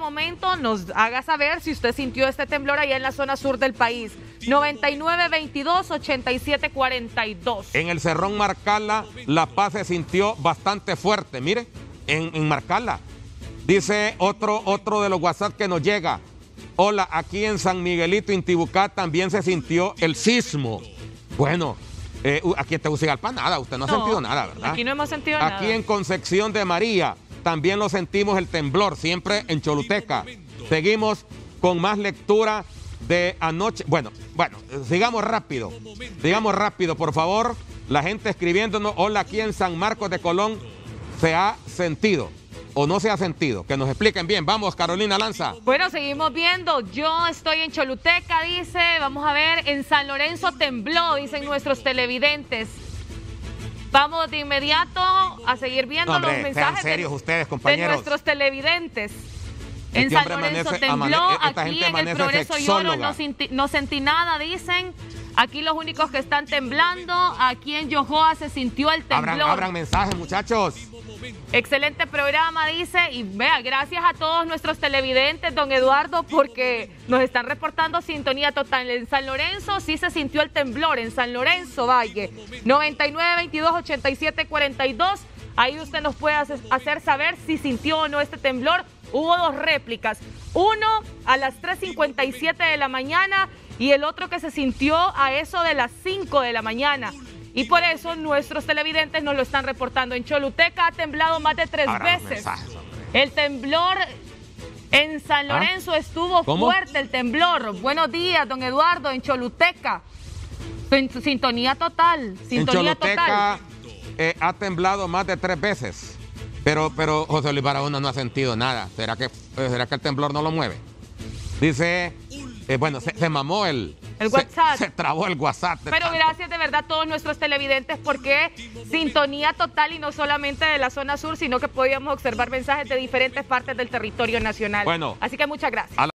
momento nos haga saber si usted sintió este temblor allá en la zona sur del país. 9922-8742. En el Cerrón Marcala, La Paz se sintió bastante fuerte. Mire, en, en Marcala. Dice otro, otro de los WhatsApp que nos llega. Hola, aquí en San Miguelito, Intibucá, también se sintió el sismo. Bueno, eh, aquí en Tegucigalpa nada, usted no ha sentido nada, ¿verdad? aquí no hemos sentido Aquí nada. en Concepción de María también lo sentimos el temblor, siempre en Choluteca. Seguimos con más lectura de anoche. Bueno, bueno, sigamos rápido. Sigamos rápido, por favor. La gente escribiéndonos, hola, aquí en San Marcos de Colón se ha sentido o no se ha sentido. Que nos expliquen bien. Vamos, Carolina Lanza. Bueno, seguimos viendo. Yo estoy en Choluteca, dice. Vamos a ver, en San Lorenzo tembló, dicen nuestros televidentes. Vamos de inmediato a seguir viendo hombre, los mensajes de- ustedes, de compañeros. nuestros televidentes. Este En San Lorenzo amanece- tembló, esta aquí en el Progreso Lloro sexóloga. no sentí, no sentí nada, dicen. Aquí los únicos que están temblando, aquí en Yojoa se sintió el temblor. Abran, abran mensajes, muchachos. Excelente programa, dice. Y vea, gracias a todos nuestros televidentes, don Eduardo, porque nos están reportando sintonía total. En San Lorenzo sí se sintió el temblor, en San Lorenzo Valle. 99228742. Ahí usted nos puede hace- hacer saber si sintió o no este temblor. Hubo dos réplicas. Uno a las 3.57 de la mañana y el otro que se sintió a eso de las 5 de la mañana. Y por eso nuestros televidentes nos lo están reportando. En Choluteca ha temblado más de tres veces. El temblor en San ¿Ah? Lorenzo estuvo ¿Cómo? fuerte, el temblor. Buenos días, don Eduardo, en Choluteca. Sin- Sintonía total, En sintonía Choluteca total. eh, ha temblado más de tres veces. Pero, pero José Luis Barahona no ha sentido nada. ¿Será que, eh, ¿será que el temblor no lo mueve? Dice, eh, bueno, se, se mamó el... El WhatsApp. Se, trabó el WhatsApp. Pero tanto. gracias de verdad a todos nuestros televidentes porque sintonía total y no solamente de la zona sur, sino que podíamos observar mensajes de diferentes partes del territorio nacional. Bueno. Así que muchas gracias.